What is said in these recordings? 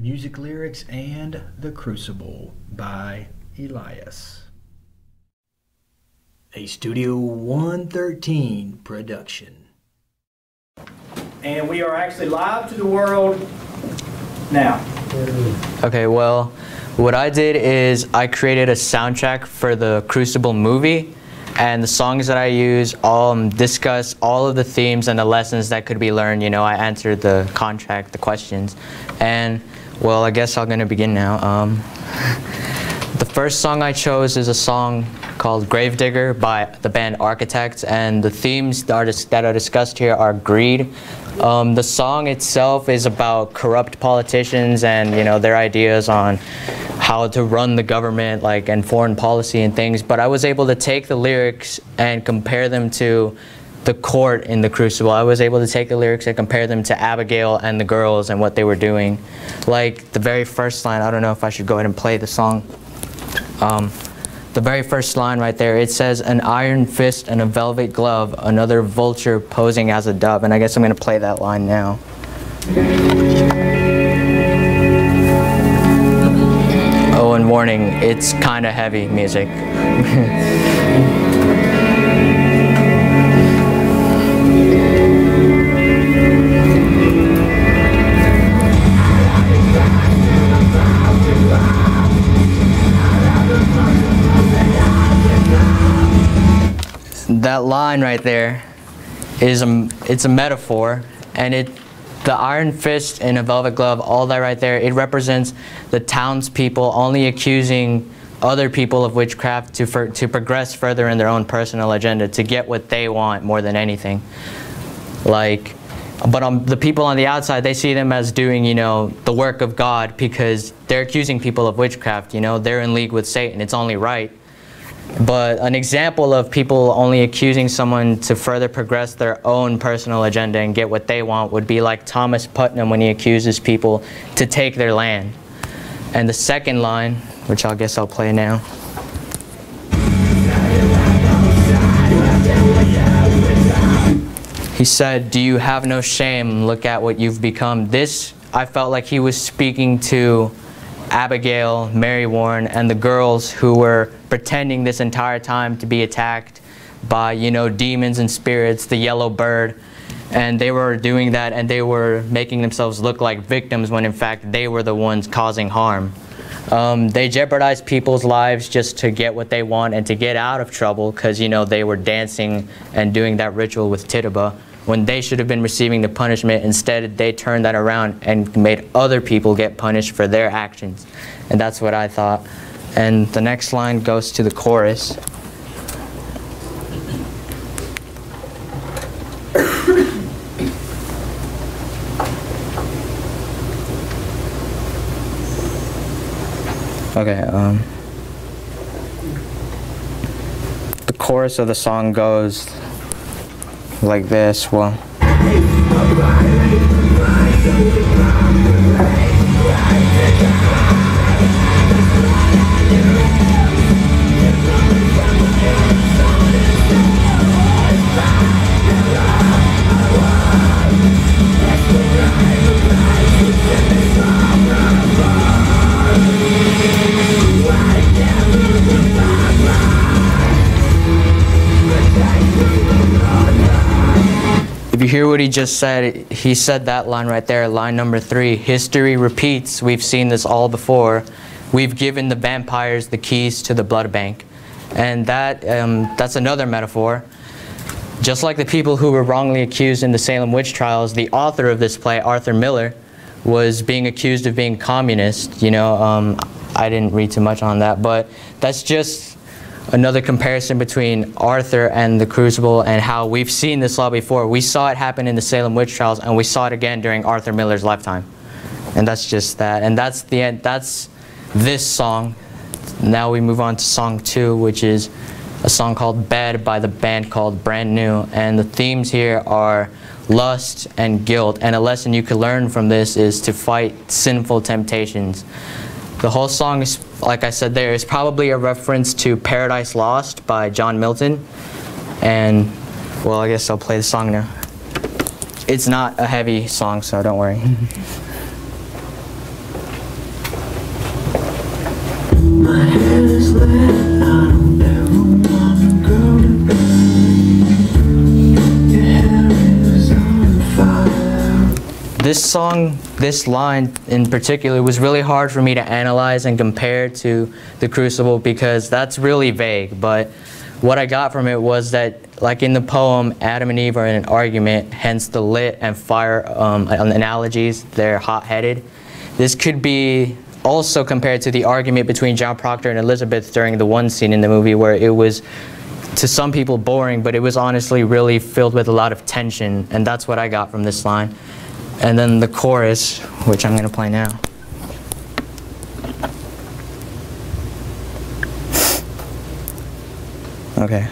music lyrics, and The Crucible by Elias. A Studio 113 production. And we are actually live to the world now. Okay, well, what I did is I created a soundtrack for the Crucible movie, and the songs that I use all discuss all of the themes and the lessons that could be learned. You know, I answered the contract, the questions, and well, I guess I'm gonna begin now. Um, the first song I chose is a song called Gravedigger by the band Architects, and the themes that are, that are discussed here are greed. Um, the song itself is about corrupt politicians and you know their ideas on how to run the government, like and foreign policy and things. But I was able to take the lyrics and compare them to the court in the Crucible. I was able to take the lyrics and compare them to Abigail and the girls and what they were doing. Like the very first line, I don't know if I should go ahead and play the song. Um, the very first line right there, it says, an iron fist and a velvet glove, another vulture posing as a dove. And I guess I'm going to play that line now. Oh, and warning, it's kind of heavy music. that line right there is a, it's a metaphor and it the iron fist and a velvet glove all that right there it represents the townspeople only accusing other people of witchcraft to for, to progress further in their own personal agenda to get what they want more than anything. Like but um, the people on the outside they see them as doing you know the work of God because they're accusing people of witchcraft you know they're in league with Satan it's only right but an example of people only accusing someone to further progress their own personal agenda and get what they want would be like Thomas Putnam when he accuses people to take their land. And the second line, which I guess I'll play now. He said, do you have no shame? Look at what you've become. This, I felt like he was speaking to Abigail, Mary Warren, and the girls who were pretending this entire time to be attacked by, you know, demons and spirits, the yellow bird. And they were doing that and they were making themselves look like victims when in fact they were the ones causing harm. Um, they jeopardized people's lives just to get what they want and to get out of trouble because, you know, they were dancing and doing that ritual with Tituba when they should have been receiving the punishment. Instead, they turned that around and made other people get punished for their actions. And that's what I thought. And the next line goes to the chorus. Okay, um, the chorus of the song goes like this. Well. If you hear what he just said, he said that line right there, line number three. History repeats. We've seen this all before. We've given the vampires the keys to the blood bank. And that, um, that's another metaphor. Just like the people who were wrongly accused in the Salem witch trials, the author of this play, Arthur Miller, was being accused of being communist. You know, um, I didn't read too much on that, but that's just another comparison between Arthur and the Crucible and how we've seen this law before. We saw it happen in the Salem witch trials, and we saw it again during Arthur Miller's lifetime. And that's just that. And that's the end. That's this song. Now we move on to song two, which is a song called Bed by the band called Brand New. And the themes here are lust and guilt. And a lesson you can learn from this is to fight sinful temptations. The whole song is, like I said, there is probably a reference to Paradise Lost by John Milton. And, well, I guess I'll play the song now. It's not a heavy song, so don't worry. My head is lit, This song this line in particular, was really hard for me to analyze and compare to The Crucible because that's really vague. But what I got from it was that, like in the poem, Adam and Eve are in an argument, hence the lit and fire um, analogies, they're hot-headed. This could be also compared to the argument between John Proctor and Elizabeth during the one scene in the movie where it was to some people boring, but it was honestly really filled with a lot of tension, and that's what I got from this line. And then the chorus, which I'm going to play now. Okay.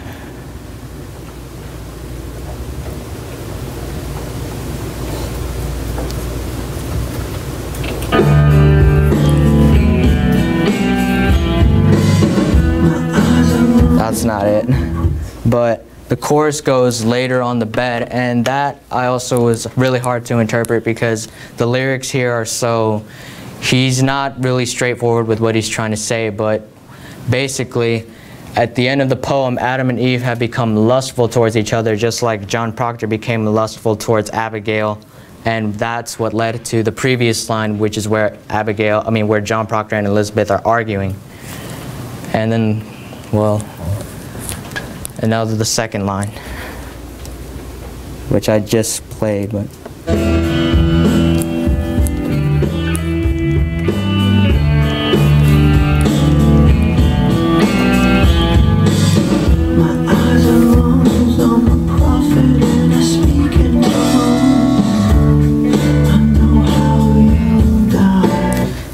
That's not it. But the chorus goes later on the bed, and that I also was really hard to interpret because the lyrics here are so, he's not really straightforward with what he's trying to say, but basically, at the end of the poem, Adam and Eve have become lustful towards each other, just like John Proctor became lustful towards Abigail, and that's what led to the previous line, which is where Abigail, I mean, where John Proctor and Elizabeth are arguing. And then, well, and now the second line, which I just played, but.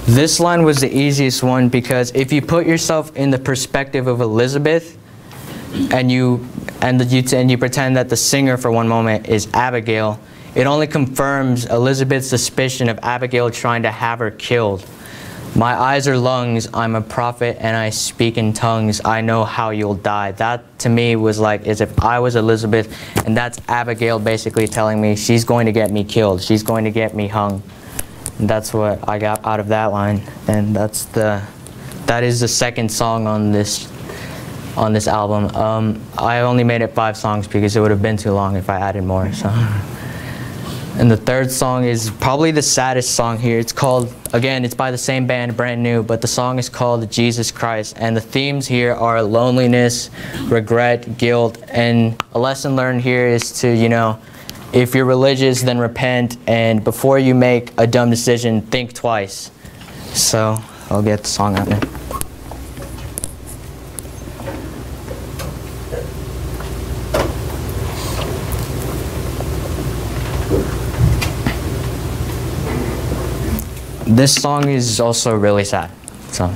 This line was the easiest one because if you put yourself in the perspective of Elizabeth, and you and you and you pretend that the singer for one moment is Abigail, it only confirms Elizabeth's suspicion of Abigail trying to have her killed. My eyes are lungs, I'm a prophet and I speak in tongues, I know how you'll die. That to me was like as if I was Elizabeth and that's Abigail basically telling me she's going to get me killed, she's going to get me hung. And that's what I got out of that line and that's the that is the second song on this on this album. Um, I only made it five songs because it would have been too long if I added more. So. And the third song is probably the saddest song here. It's called, again, it's by the same band, Brand New, but the song is called Jesus Christ. And the themes here are loneliness, regret, guilt, and a lesson learned here is to, you know, if you're religious, then repent, and before you make a dumb decision, think twice. So I'll get the song out now. This song is also really sad. So.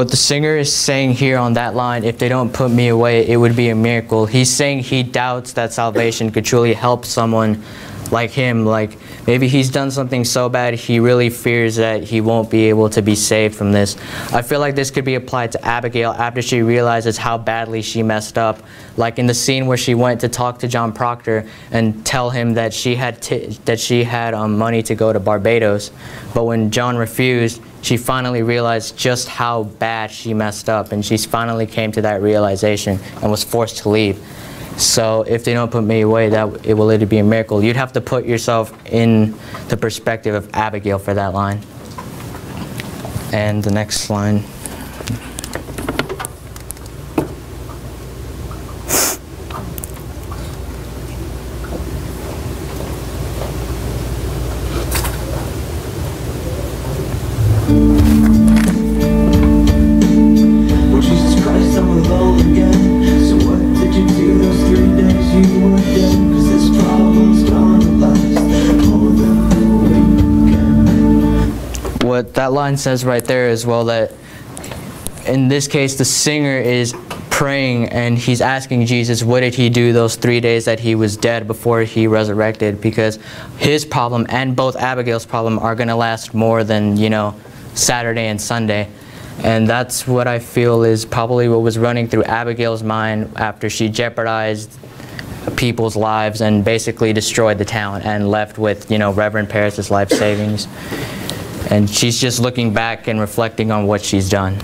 What the singer is saying here on that line, if they don't put me away, it would be a miracle. He's saying he doubts that salvation could truly help someone like him. Like maybe he's done something so bad he really fears that he won't be able to be saved from this. I feel like this could be applied to Abigail after she realizes how badly she messed up. Like in the scene where she went to talk to John Proctor and tell him that she had that she had um, money to go to Barbados, but when John refused, she finally realized just how bad she messed up and she finally came to that realization and was forced to leave. So if they don't put me away, that it will literally be a miracle. You'd have to put yourself in the perspective of Abigail for that line. And the next line. Line says right there as well that in this case the singer is praying and he's asking Jesus what did he do those three days that he was dead before he resurrected because his problem and both Abigail's problem are going to last more than you know Saturday and Sunday and that's what I feel is probably what was running through Abigail's mind after she jeopardized people's lives and basically destroyed the town and left with, you know, Reverend Parris's life savings. And she's just looking back and reflecting on what she's done.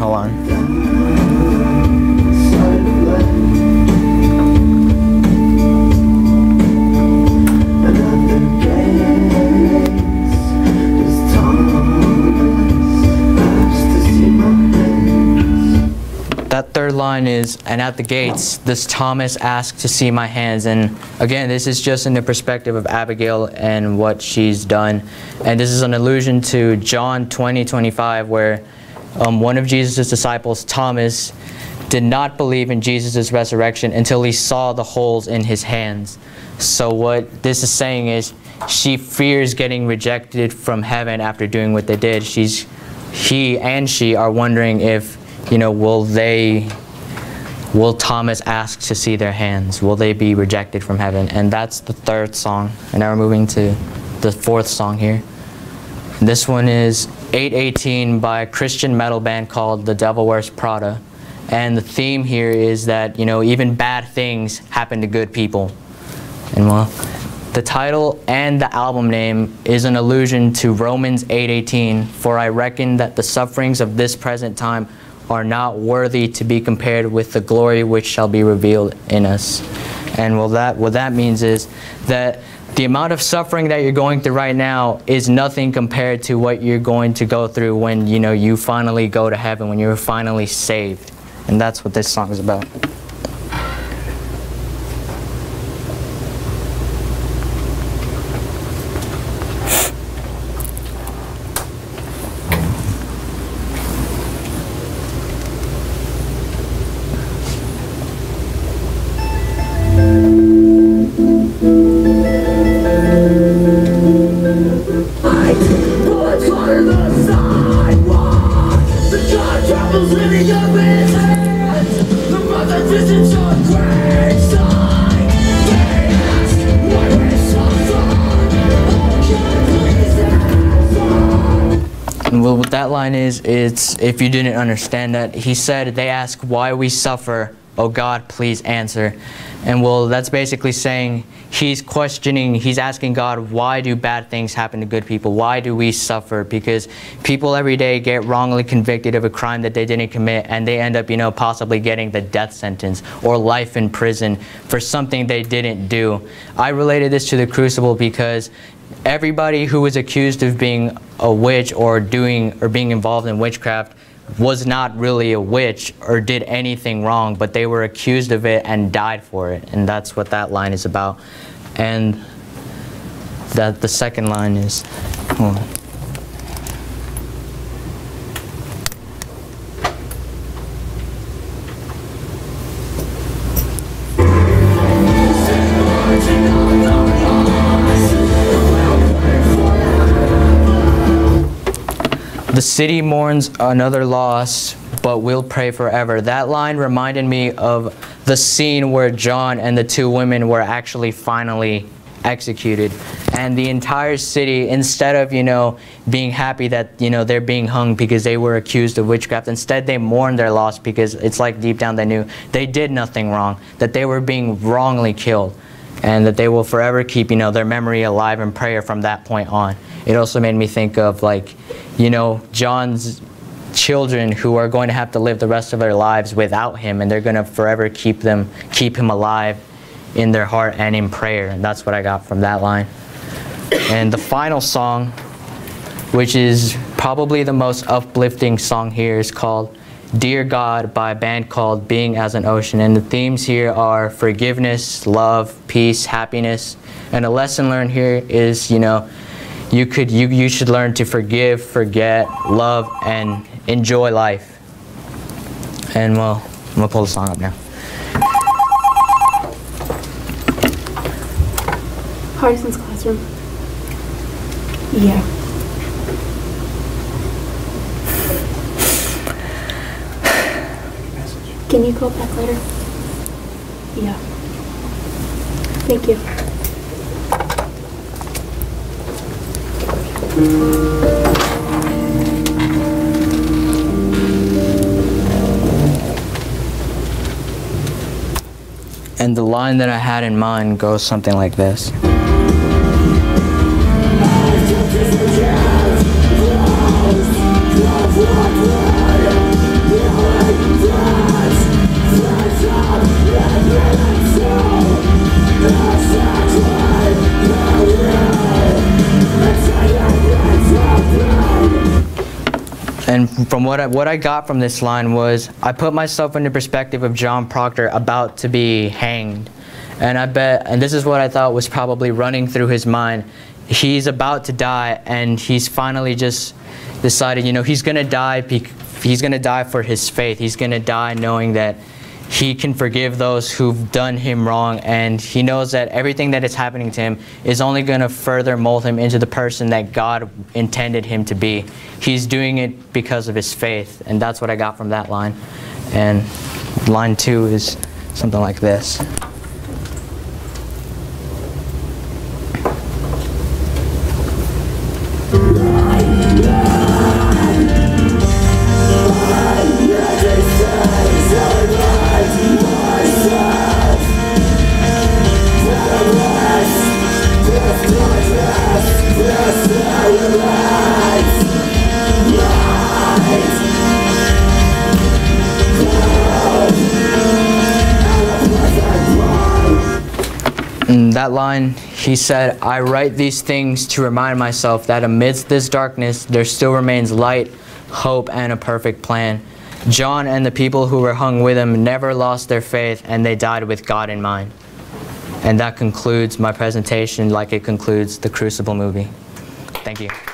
My hands. That third line is, and at the gates, this Thomas asked to see my hands. And again, this is just in the perspective of Abigail and what she's done. And this is an allusion to John 20, 25, where um, one of Jesus' disciples, Thomas, did not believe in Jesus' resurrection until he saw the holes in his hands. So what this is saying is she fears getting rejected from heaven after doing what they did. She's, he and she are wondering if, you know, will they, will Thomas ask to see their hands? Will they be rejected from heaven? And that's the third song. And now we're moving to the fourth song here. This one is 818 by a Christian metal band called The Devil Wears Prada. And the theme here is that, you know, even bad things happen to good people. And well, the title and the album name is an allusion to Romans 8:18, for I reckon that the sufferings of this present time are not worthy to be compared with the glory which shall be revealed in us. And well that what that means is that the amount of suffering that you're going through right now is nothing compared to what you're going to go through when you know you finally go to heaven, when you're finally saved. And that's what this song is about. Line is, it's if you didn't understand that, he said, they ask why we suffer. Oh God, please answer. And well, that's basically saying he's questioning, he's asking God, why do bad things happen to good people? Why do we suffer? Because people every day get wrongly convicted of a crime that they didn't commit and they end up, you know, possibly getting the death sentence or life in prison for something they didn't do. I related this to the crucible because everybody who was accused of being a witch or doing or being involved in witchcraft was not really a witch or did anything wrong, but they were accused of it and died for it. And that's what that line is about. And that the second line is The city mourns another loss, but will pray forever. That line reminded me of the scene where John and the two women were actually finally executed. And the entire city, instead of, you know, being happy that, you know, they're being hung because they were accused of witchcraft, instead they mourned their loss because it's like deep down they knew they did nothing wrong, that they were being wrongly killed and that they will forever keep you know their memory alive in prayer from that point on. It also made me think of like you know john's children who are going to have to live the rest of their lives without him and they're going to forever keep them keep him alive in their heart and in prayer and that's what i got from that line. And the final song which is probably the most uplifting song here is called Dear God by a band called Being as an Ocean. And the themes here are forgiveness, love, peace, happiness. And a lesson learned here is, you know, you could you, you should learn to forgive, forget, love, and enjoy life. And well, I'm gonna pull the song up now. Parsons classroom. Yeah. Can you call back later? Yeah. Thank you. And the line that I had in mind goes something like this. And from what I, what I got from this line was, I put myself in the perspective of John Proctor about to be hanged. And I bet, and this is what I thought was probably running through his mind. He's about to die, and he's finally just decided, you know, he's going to die. He's going to die for his faith. He's going to die knowing that he can forgive those who've done him wrong, and he knows that everything that is happening to him is only going to further mold him into the person that God intended him to be. He's doing it because of his faith, and that's what I got from that line. And line two is something like this. That line, he said, I write these things to remind myself that amidst this darkness, there still remains light, hope, and a perfect plan. John and the people who were hung with him never lost their faith, and they died with God in mind. And that concludes my presentation, like it concludes the Crucible movie. Thank you.